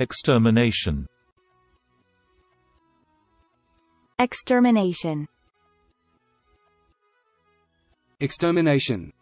Extermination Extermination. Extermination